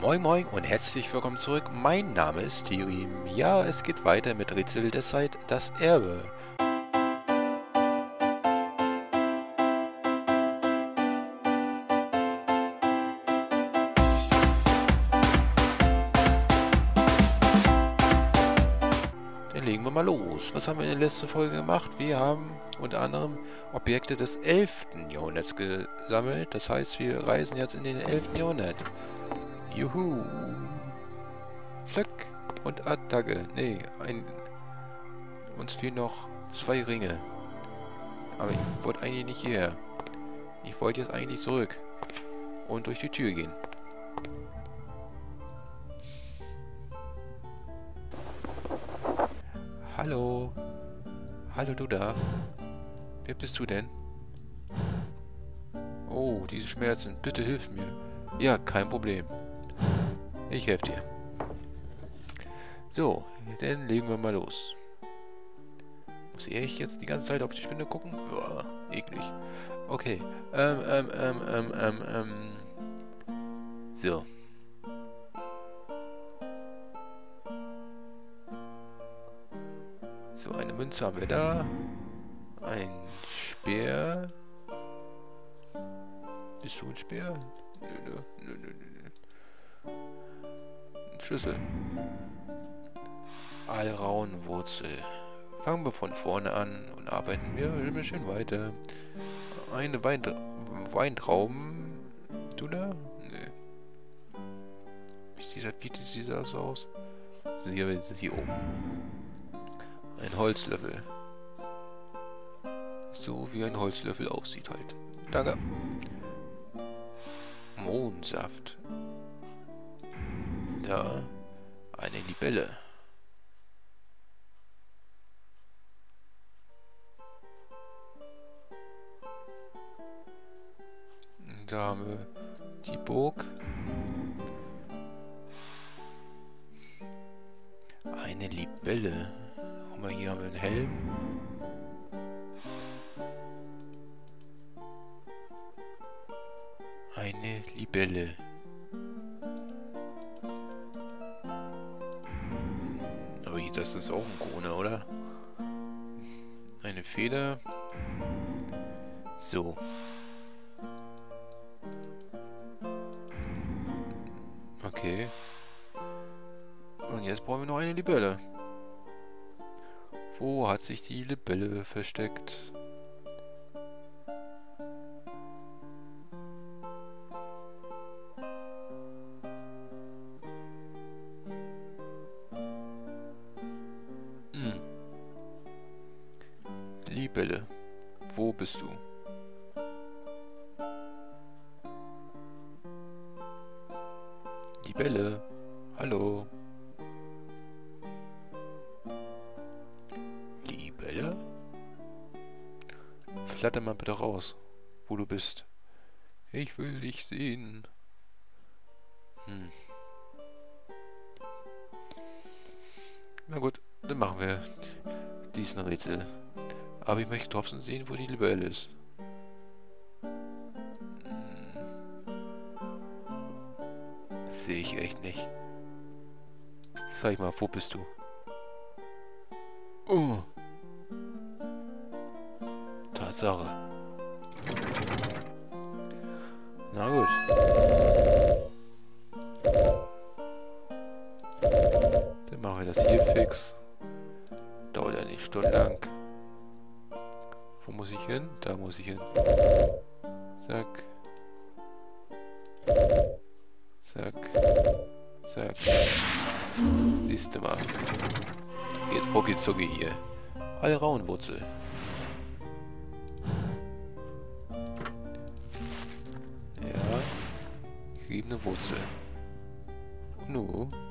Moin Moin und herzlich willkommen zurück. Mein Name ist Tirim. Ja, es geht weiter mit Rätsel der Zeit, das Erbe. Dann legen wir mal los. Was haben wir in der letzten Folge gemacht? Wir haben unter anderem Objekte des 11. Jahrhunderts gesammelt. Das heißt, wir reisen jetzt in den 11. Jahrhundert. Juhu. Zack. Und Attacke. Nee, ein... Uns fehlen noch zwei Ringe. Aber ich wollte eigentlich nicht hierher. Ich wollte jetzt eigentlich zurück. Und durch die Tür gehen. Hallo. Hallo du da. Wer bist du denn? Oh, diese Schmerzen. Bitte hilf mir. Ja, kein Problem. Ich helfe dir. So, dann legen wir mal los. Muss ich jetzt die ganze Zeit auf die Spinne gucken? Boah, eklig. Okay. Ähm, ähm, ähm, ähm, ähm, ähm. So. So, eine Münze haben wir da. Ein Speer. Bist du ein Speer? Nö, nö, nö, nö, nö. Ein Schlüssel. Alraunwurzel. Fangen wir von vorne an und arbeiten wir immer schön weiter. Eine Wein Weintrauben. Du da? Nö. Wie sieht das, wie sieht das aus? Hier, hier oben. Ein Holzlöffel. So wie ein Holzlöffel aussieht halt. Danke. Mohnsaft. Da. Eine Libelle. Da haben wir die Burg. Eine Libelle. Guck mal, hier haben wir einen Helm. Eine Libelle. Ist auch ein Krone, oder? Eine Feder. So. Okay. Und jetzt brauchen wir noch eine Libelle. Wo hat sich die Libelle versteckt? Libelle, wo bist du? Libelle, hallo? Libelle? Flatter mal bitte raus, wo du bist. Ich will dich sehen. Hm. Na gut, dann machen wir diesen Rätsel. Aber ich möchte trotzdem sehen, wo die Libelle ist. Hm. Sehe ich echt nicht. Sag mal, wo bist du? Oh. Tatsache. Na gut. Dann machen wir das hier fix. Dauert ja nicht stundenlang. Wo muss ich hin? Da muss ich hin. Zack. Zack. Zack. Siehst du mal. Geht rucki zucki hier. Alraunwurzel. Ja. Gegebene Wurzel. Nu. Hm.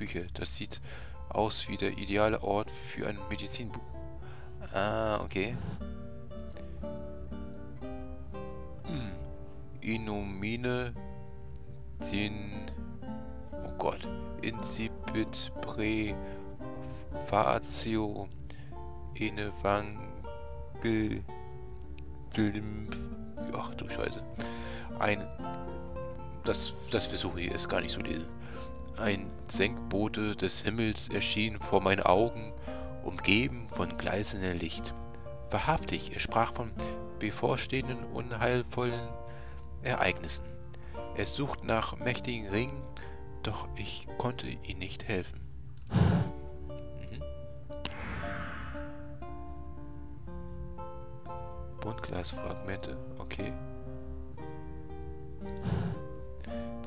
Bücher. Das sieht aus wie der ideale Ort für ein Medizinbuch. Ah, okay. Inomine den oh Gott Incipit Pre Fatio Enevangel Ach du Scheiße. Ein das, das versuche ich jetzt gar nicht zu lesen. Ein Senkbote des Himmels erschien vor meinen Augen, umgeben von gleißendem Licht. Wahrhaftig, er sprach von bevorstehenden unheilvollen Ereignissen. Er sucht nach mächtigen Ringen, doch ich konnte ihm nicht helfen. Mhm. Buntglasfragmente, okay.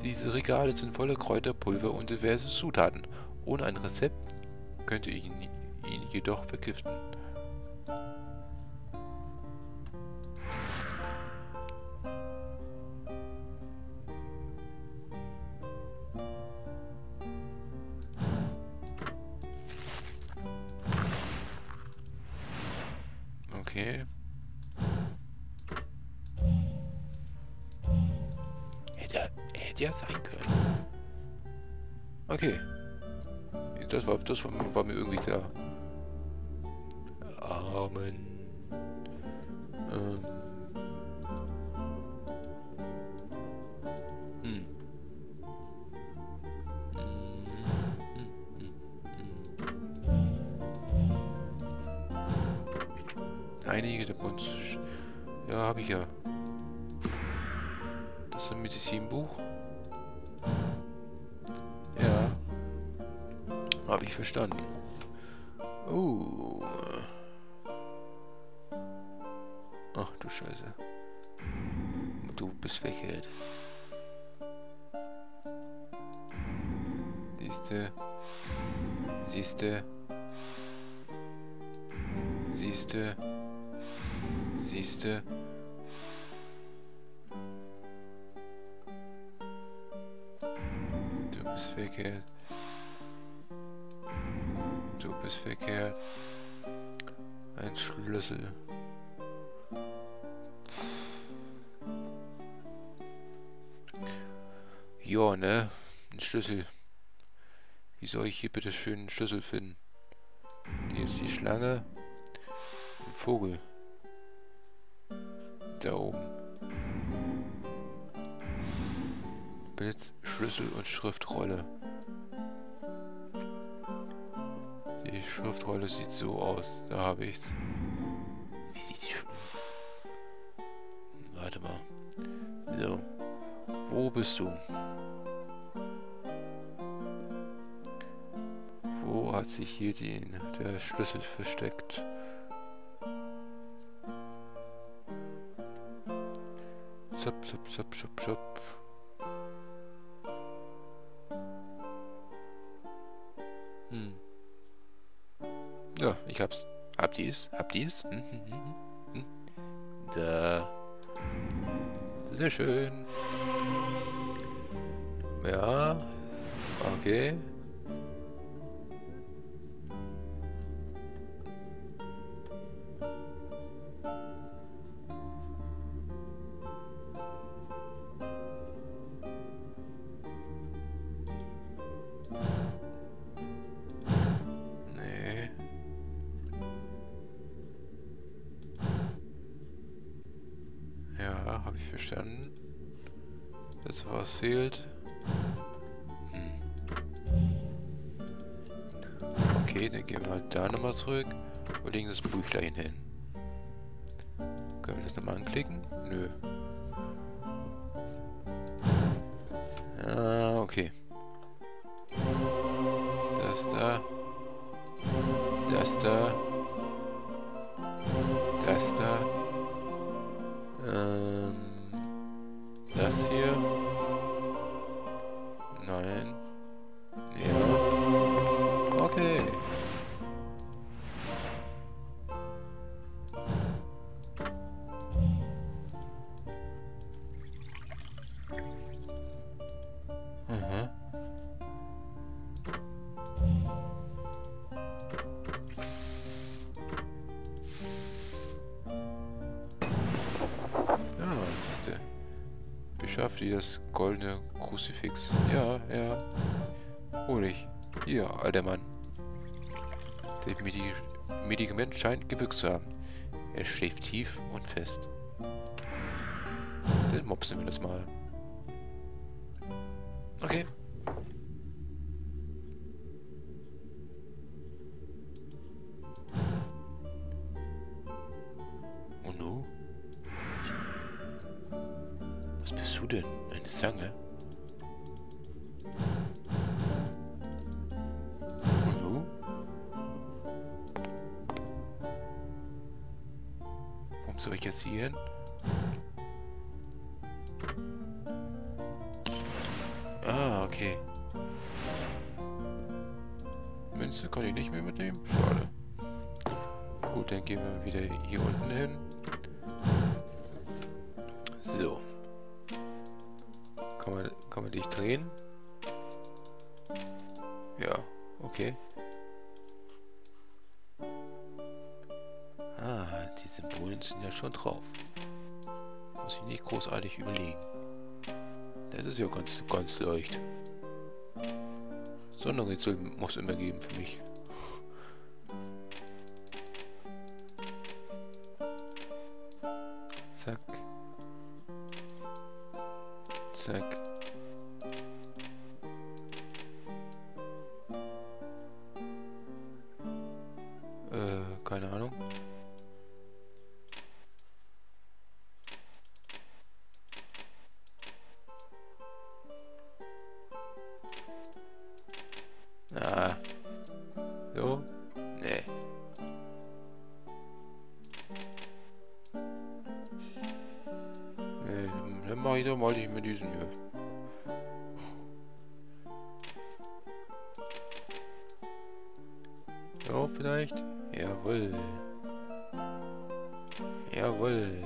Diese Regale sind voller Kräuterpulver und diverse Zutaten. Ohne ein Rezept könnte ich ihn, ihn jedoch vergiften. Okay. Hätte, ja sein können. Okay. Das war, das war, mir irgendwie klar. Amen. Ähm. einige der Bons. Ja, habe ich ja. Das ist ein Medizinbuch. Habe ich verstanden. Oh. Ach du Scheiße. Du bist verkehrt. Siehste. Siehste. Siehste. Siehste. Du bist verkehrt. Du bist verkehrt. Ein Schlüssel. Ja, ne? Ein Schlüssel. Wie soll ich hier bitte schön einen Schlüssel finden? Hier ist die Schlange. Ein Vogel da oben. Blitz, Schlüssel und Schriftrolle. Schriftrolle sieht so aus. Da habe ich's. Wie sieht sie schon? Warte mal. So. Wo bist du? Wo hat sich hier die, der Schlüssel versteckt? Zap, zap, zap, zap, zap. Ja, ich hab's. Habt ihr es? Habt ihr es? Hm, hm, hm, hm. Da. Sehr schön. Ja. Okay. Okay, dann gehen wir halt da nochmal zurück und legen das Büchlein hin. Können wir das nochmal anklicken? Nö. Ah, okay. Das da. Das da. Wie das goldene Kruzifix. Ja, ja. Hol ich. Hier, alter Mann. Medi Medikament scheint gewirkt zu haben. Er schläft tief und fest. Dann mopsen wir das mal. Denn? Eine Zange? Nu? Warum soll ich jetzt hier hin? Ah, okay. Münze kann ich nicht mehr mitnehmen? Schade. Gut, dann gehen wir wieder hier unten hin. Kann man, dich drehen? Ja, okay. Ah, die Symbolen sind ja schon drauf. Muss ich nicht großartig überlegen. Das ist ja ganz, ganz leicht. Sonderrätsel muss immer geben für mich. Zack. Zack. Keine Ahnung. Ah. So? Nee. Nee, dann mach ich doch mal nicht mit diesen hier. Jawohl. Jawohl.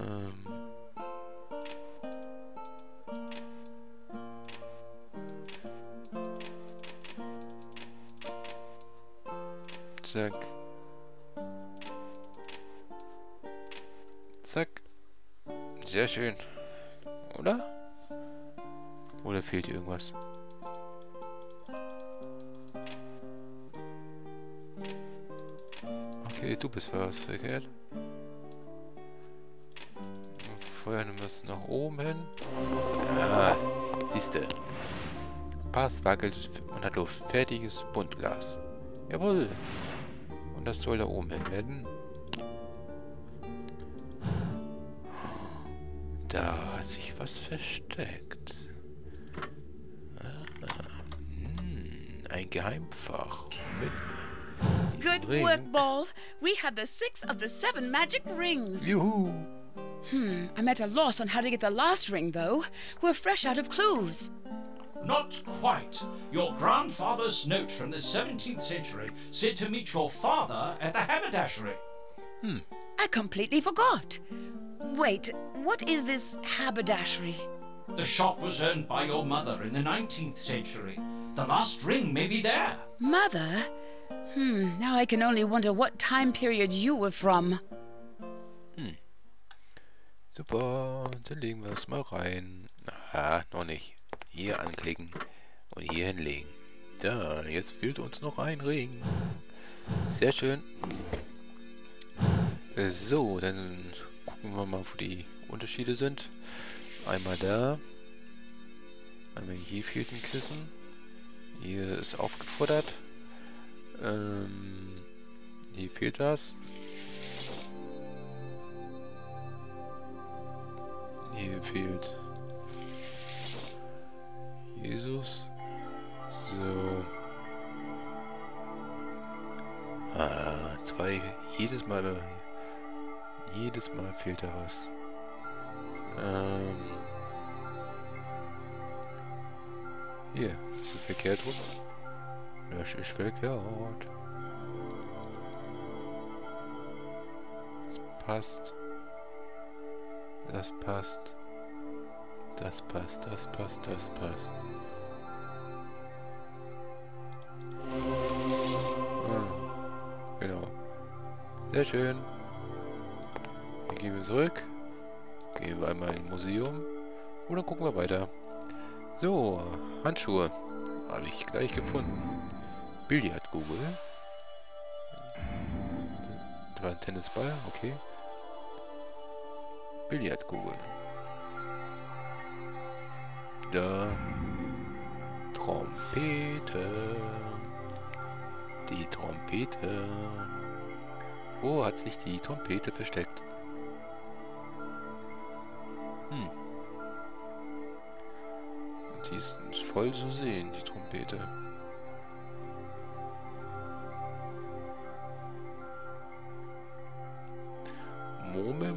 Ähm. Zack. Zack. Sehr schön. Oder? Oder fehlt irgendwas? Okay, du bist was verkehrt. Feuern es nach oben hin. Ah, siehste. Pass wackelt und hat Luft. Fertiges Buntglas. Jawohl. Und das soll da oben hin werden. Da hat sich was versteckt. Ah, hm, ein Geheimfach. Mit diesem Good Ring. work, Ball. We have the six of the seven magic rings. Juhu. Hmm, I'm at a loss on how to get the last ring, though. We're fresh out of clues. Not quite. Your grandfather's note from the 17th century said to meet your father at the haberdashery. Hmm. I completely forgot. Wait, what is this haberdashery? The shop was owned by your mother in the 19th century. The last ring may be there. Mother? Hmm, now I can only wonder what time period you were from. Super, dann legen wir es mal rein. Ah, noch nicht. Hier anklicken und hier hinlegen. Da, jetzt fehlt uns noch ein Ring. Sehr schön. So, dann gucken wir mal, wo die Unterschiede sind. Einmal da. Einmal hier fehlt ein Kissen. Hier ist aufgefordert. Ähm, hier fehlt was. Hier fehlt Jesus. So. Ah, zwei. Jedes Mal. Jedes Mal fehlt da was. Ähm. Hier, ist es verkehrt rum? Das ist verkehrt. Das passt. Das passt. Das passt, das passt, das passt. Ah, genau. Sehr schön. Dann gehen wir zurück. Gehen wir einmal im Museum. Und dann gucken wir weiter. So, Handschuhe. Habe ich gleich gefunden. Billardkugel. Da war ein Tennisball, okay. Billardkugel. Da. Trompete. Die Trompete. Wo hat sich die Trompete versteckt? Hm. Die ist voll zu sehen, die Trompete.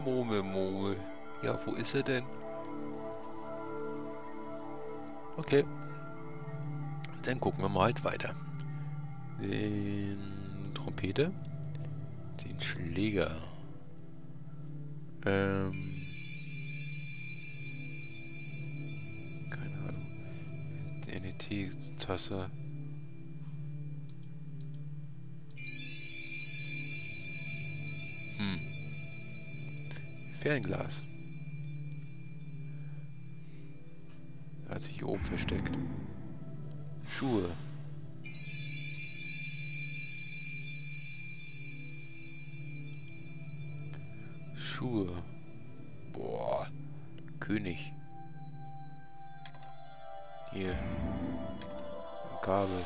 Murmel, Murmel, Murmel. Ja, wo ist er denn? Okay. Dann gucken wir mal halt weiter. Den Trompete. Den Schläger. Ähm. Keine Ahnung. Die NET-Tasse. Fernglas. Er hat sich hier oben versteckt. Schuhe. Schuhe. Boah. König. Hier. Ein Kabel.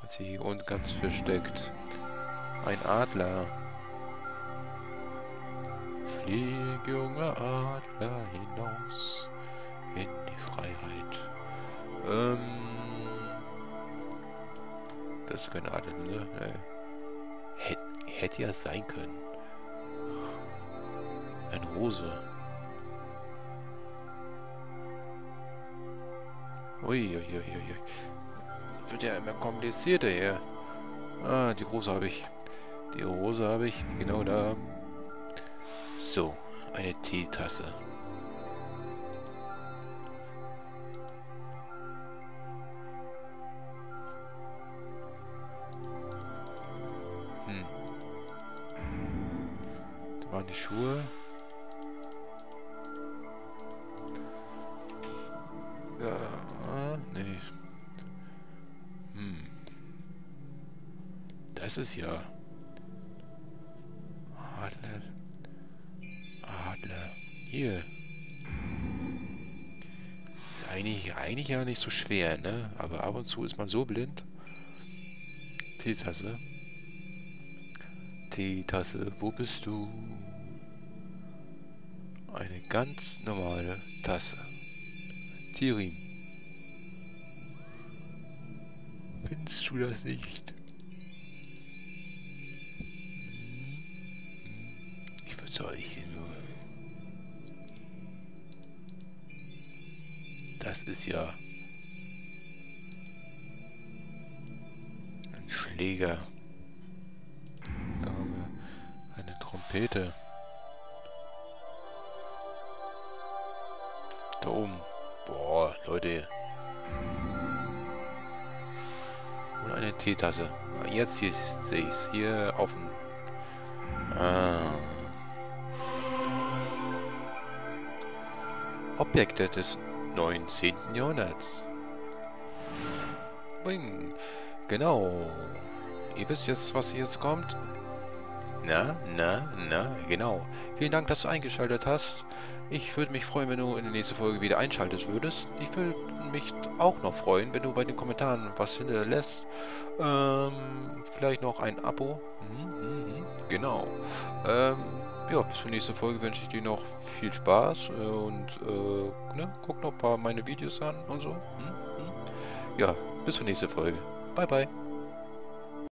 Hat sich hier unten ganz versteckt. Ein Adler. Flieg, junger Adler, hinaus in die Freiheit. Ähm. Das ist kein Adler, ne? Hätt, hätte ja sein können. Eine Rose. Uiuiuiui. Ui, ui, ui. Wird ja immer komplizierter hier. Ah, die Rose habe ich. Die Rose habe ich. Genau da. So, eine Teetasse. Hm. Da waren die Schuhe. Ja, nee. Hm. Das ist ja... Hier. Ist eigentlich, eigentlich ja nicht so schwer, ne? Aber ab und zu ist man so blind. Teetasse. Teetasse, wo bist du? Eine ganz normale Tasse. Tirim. Findest du das nicht? Ich würde ich nur. Das ist ja ein Schläger. Da haben wir eine Trompete. Da oben. Boah, Leute. Und eine Teetasse. Ah, Jetzt hier sehe ich es. Hier offen. Ah. Objekte des 19. Jahrhunderts. Bing. Genau. Ihr wisst jetzt, was jetzt kommt? Na, na, na, genau. Vielen Dank, dass du eingeschaltet hast. Ich würde mich freuen, wenn du in der nächsten Folge wieder einschaltest würdest. Ich würde mich auch noch freuen, wenn du bei den Kommentaren was hinterlässt. Ähm, vielleicht noch ein Abo. Mhm, mhm, genau. Ähm, ja, bis zur nächsten Folge wünsche ich dir noch viel Spaß äh, und äh, ne, guck noch ein paar meine Videos an und so. Mhm, mhm. Ja, bis zur nächsten Folge. Bye, bye.